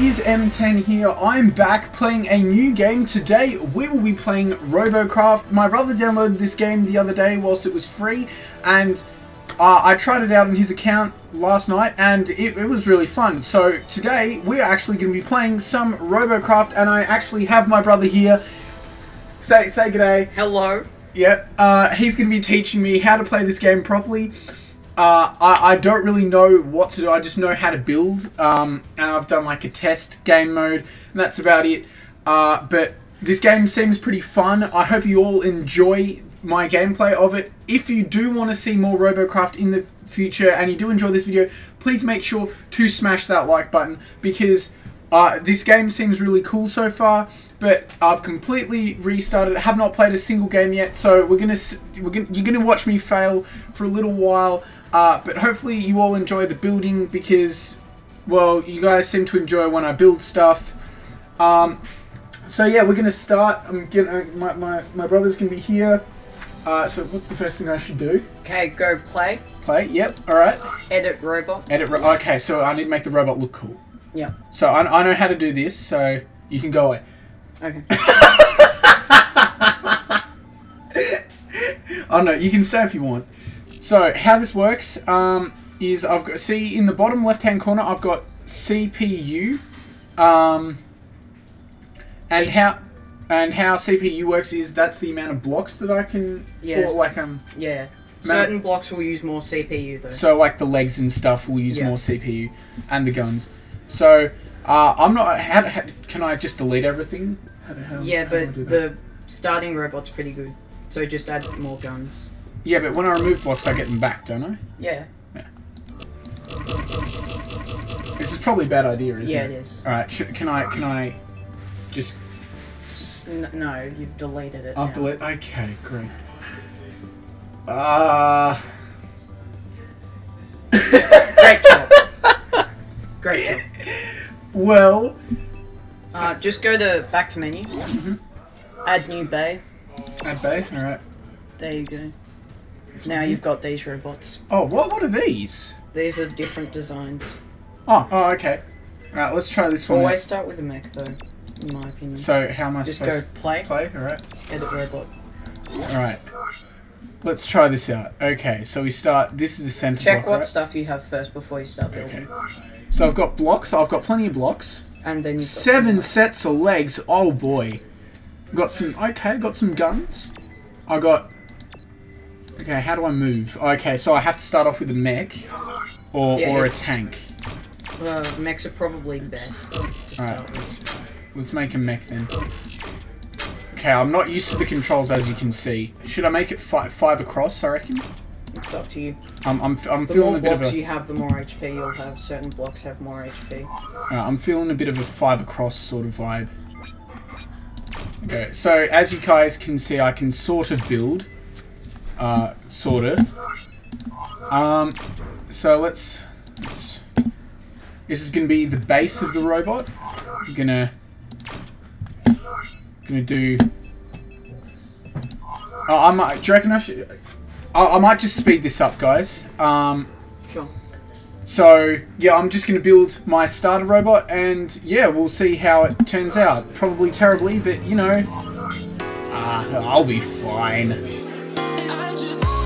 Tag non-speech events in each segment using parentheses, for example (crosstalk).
is MTEN here. I'm back playing a new game. Today we will be playing Robocraft. My brother downloaded this game the other day whilst it was free and uh, I tried it out on his account last night and it, it was really fun. So today we're actually going to be playing some Robocraft and I actually have my brother here. Say, say g'day. Hello. Yep. Uh, he's going to be teaching me how to play this game properly. Uh, I, I don't really know what to do. I just know how to build. Um, and I've done like a test game mode, and that's about it. Uh, but this game seems pretty fun. I hope you all enjoy my gameplay of it. If you do want to see more Robocraft in the future and you do enjoy this video, please make sure to smash that like button because uh, this game seems really cool so far, but I've completely restarted. I Have not played a single game yet, so we're gonna we're gonna you're gonna watch me fail for a little while. Uh, but hopefully you all enjoy the building because, well, you guys seem to enjoy when I build stuff. Um, so yeah, we're gonna start. I'm gonna my my, my brother's gonna be here. Uh, so what's the first thing I should do? Okay, go play. Play. Yep. All right. Edit robot. Edit. Ro okay, so I need to make the robot look cool. Yeah. So I, I know how to do this. So you can go away. Okay. (laughs) oh no, you can say if you want. So how this works um, is I've got see in the bottom left hand corner I've got CPU, um, and how and how CPU works is that's the amount of blocks that I can Yes. or like um yeah. Certain blocks will use more CPU though. so like the legs and stuff will use Yeah. more CPU and the guns. So uh, I'm not. How, how, can I just delete everything? How, yeah, but the starting robot's pretty good. So just add more guns. Yeah, but when I remove blocks, I get them back, don't I? Yeah. Yeah. This is probably a bad idea, isn't yeah, it? it is. All right, can I can I just N- no, you've deleted it. I'll now. delete? Okay, great. Uh Great job. (laughs) Great job. well, Uh, just go to back to menu. Mhm. Add new bay. Add bay. All right. There you go. Now you've got these robots. Oh, what what are these? These are different designs. Oh, oh, okay. All right, let's try this one. Always start with a mech though, in my opinion. So how am I just go supposed play, to play? Play. All right. edit robot. All right. Let's try this out. Okay, so we start. This is the center Check block, what right? stuff you have first before you start building. Okay. So I've got blocks. I've got plenty of blocks. And then got Seven sets of legs. Oh boy. Got some. Okay, got some guns. I got. Okay, how do I move? Okay, so I have to start off with a mech, or Yeah, or a tank. Uh, mechs are probably best to All start right, with. let's let's make a mech then. Okay, I'm not used to the controls as you can see. Should I make it fi five across? I reckon. It's up to you. I'm I'm, I'm The feeling a bit of blocks a. you have, the more HP you'll have. Certain blocks have more HP. Uh, I'm feeling a bit of a five across sort of vibe. Okay, so as you guys can see, I can sort of build, uh, sort of. Um, so let's, let's. This is going to be the base of the robot. I'm gonna, gonna do. Oh, I might. Do you reckon I should? I, I might just speed this up, guys. Um, Sure. so yeah, I'm just gonna build my starter robot, and yeah, we'll see how it turns out. Probably terribly, but you know, ah, I'll be fine. I just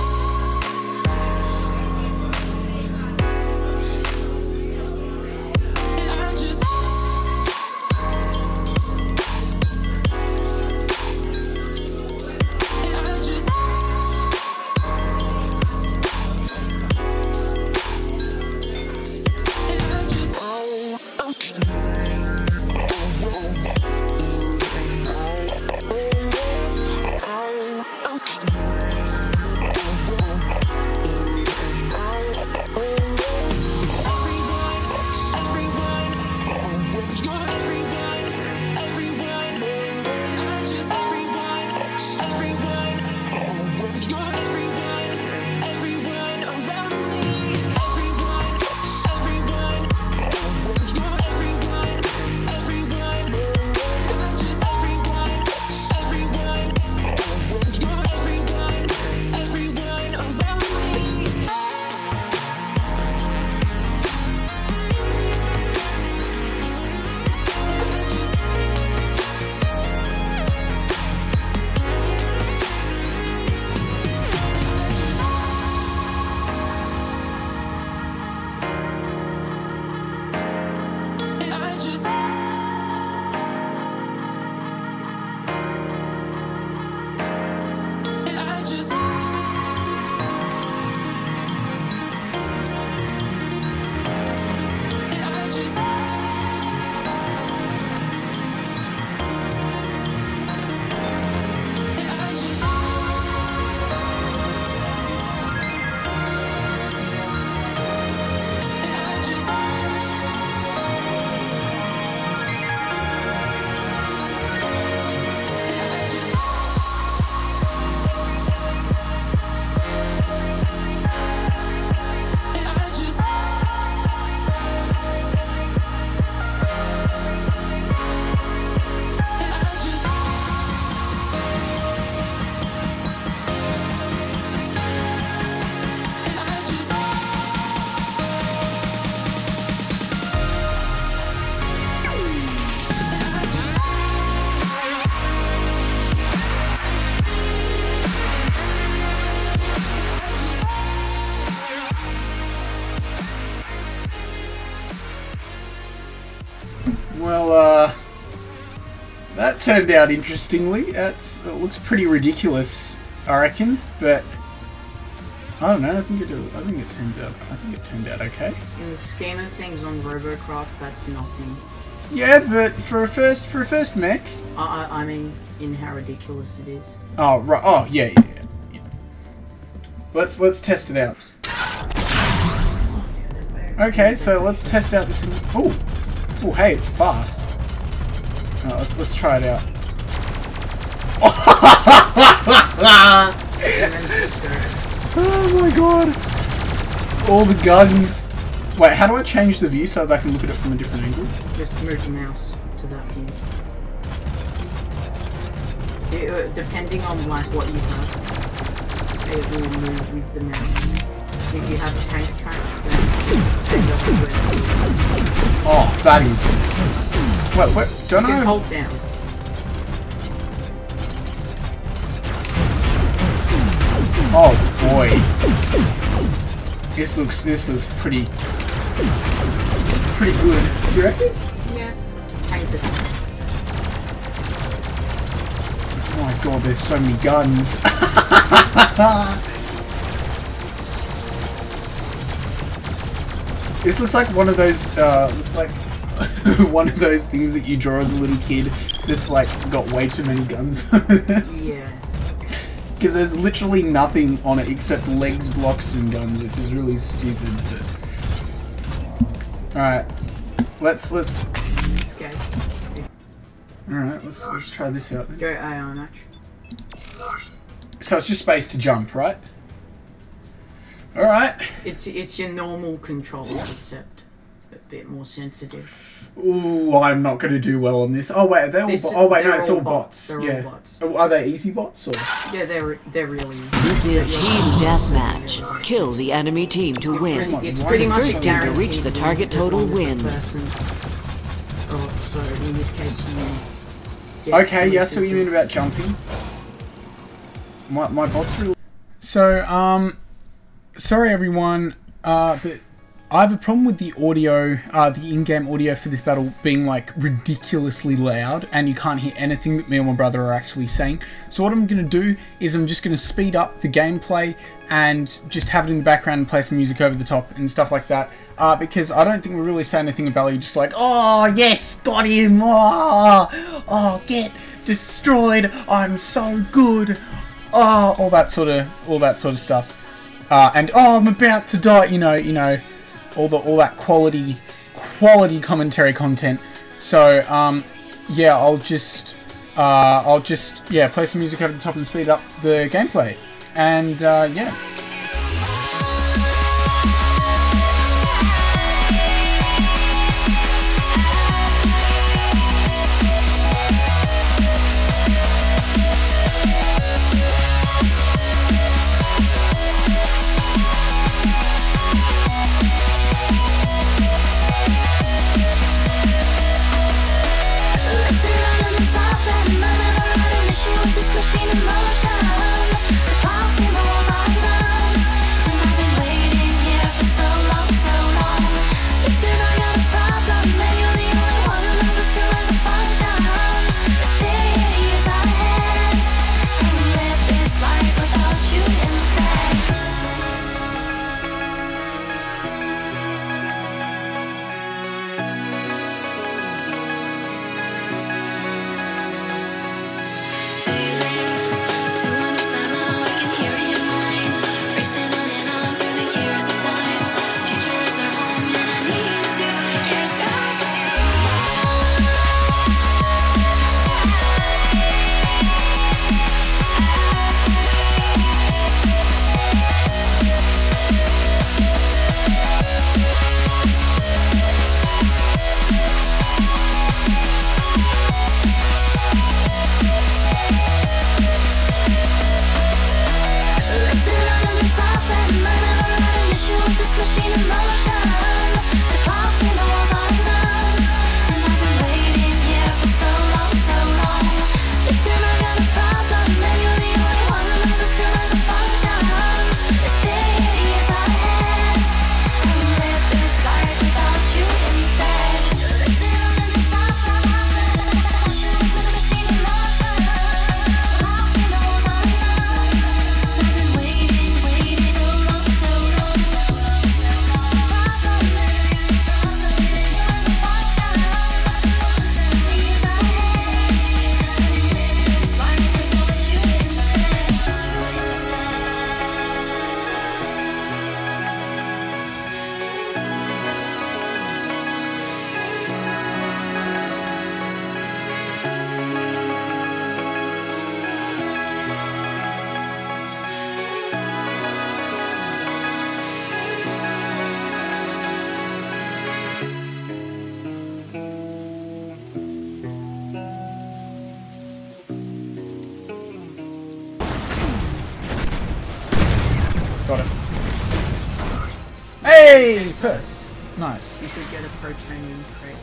Uh, turned out interestingly. That's it looks pretty ridiculous, I reckon. But I don't know. I think it. I think it turns out. I think it turned out okay. In the scheme of things on Robocraft, that's nothing. Yeah, but for a first for a first mech. I, I, I mean, in how ridiculous it is. Oh right. Oh yeah, yeah, yeah, yeah. Let's let's test it out. Oh, okay, so let's test out this. Oh, oh, hey, it's fast. Oh, let's let's try it out. (laughs) Oh my god! All the guns. Wait, how do I change the view so that I can look at it from a different angle? Just move the mouse to that view. It, uh, depending on like what you have, it will move with the mouse. If you have tank tracks, then it's take off the red. Oh, that is. Wait, wait, don't You I? hold down. Oh boy. This looks this looks pretty pretty good. You reckon? Yeah. Painted. Oh my god, there's so many guns. (laughs) this looks like one of those uh looks like (laughs) one of those things that you draw as a little kid that's like got way too many guns. (laughs) Yeah. Because there's literally nothing on it except legs, blocks, and guns, which is really stupid. But... Alright. Let's let's. Alright, let's let's try this out then. Go match. So it's just space to jump, right? Alright. It's it's your normal controls except a bit more sensitive. Ooh, I'm not gonna do well on this. Oh wait, they're all This- bo- oh wait, no, it's all all bots. bots. They're all bots. Oh, Are they easy bots or? Yeah, they're they're really easy. This is Yeah. Team Deathmatch. Kill the enemy team to Pretty, win. it's pretty the much first team to reach the target total long wins. person- Oh, so in this case you. Okay, yeah, so what you mean about jumping? My my bots really. So um, sorry everyone, uh, but I have a problem with the audio, uh, the in-game audio for this battle being like ridiculously loud, and you can't hear anything that me and my brother are actually saying. So what I'm gonna do is I'm just gonna speed up the gameplay and just have it in the background and play some music over the top and stuff like that. Uh, because I don't think we're really saying anything of value. Just like, oh yes, got him. Oh, oh, get destroyed. I'm so good. Oh, all that sort of, all that sort of stuff. Uh, and oh, I'm about to die. You know, you know, all the all that quality, quality commentary content. So um, yeah, I'll just, uh, I'll just yeah, play some music over the top and speed up the gameplay. And uh, yeah. Yay! First. Nice. You could get a protonium crate.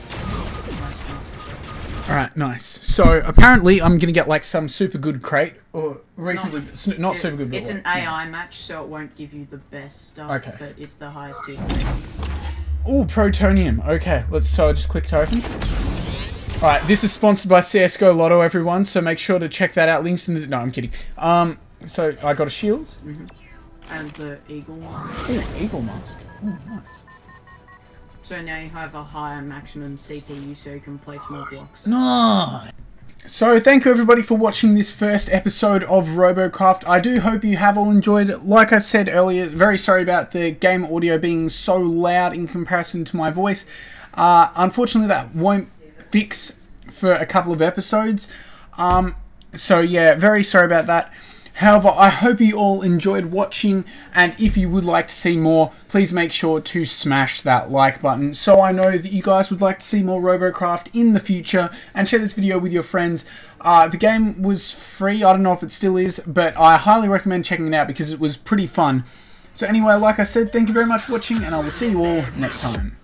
Alright, nice. So apparently I'm gonna get like some super good crate. Or reasonably not- not, It- super good but It's an like, yeah. AI match, so it won't give you the best stuff. Okay. But it's the highest tier. Oh, Protonium. Okay, let's so I just clicked open. Alright, this is sponsored by CSGO Lotto, everyone, so make sure to check that out. Links in the. No, I'm kidding. Um, so I got a shield. And the eagle one. Ooh, Eagle Mask. Nice. So now you have a higher maximum CPU, so you can place more blocks. Nice. So thank you everybody for watching this first episode of RoboCraft. I do hope you have all enjoyed it. Like I said earlier, very sorry about the game audio being so loud in comparison to my voice. Uh, unfortunately, that won't fix for a couple of episodes. Um, so yeah, very sorry about that. However, I hope you all enjoyed watching, and if you would like to see more, please make sure to smash that like button so I know that you guys would like to see more Robocraft in the future, and share this video with your friends. Uh, the game was free, I don't know if it still is, but I highly recommend checking it out because it was pretty fun. So anyway, like I said, thank you very much for watching, and I will see you all next time.